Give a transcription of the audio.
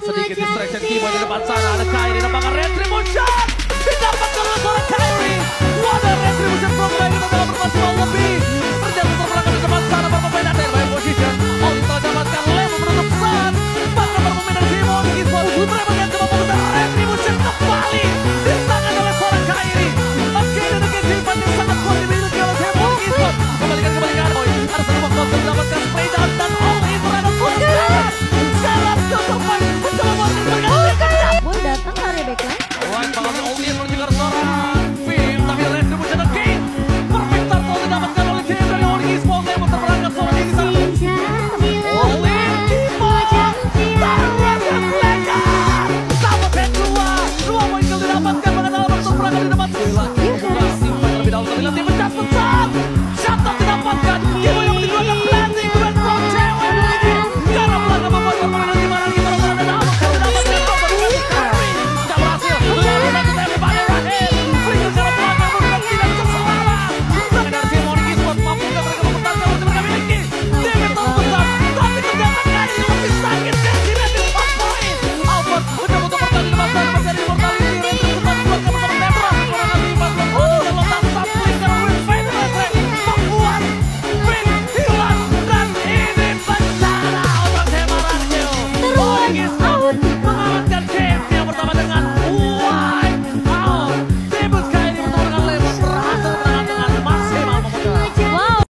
Sedikit distraction keyboard di depan sana, ada Kai di depan Red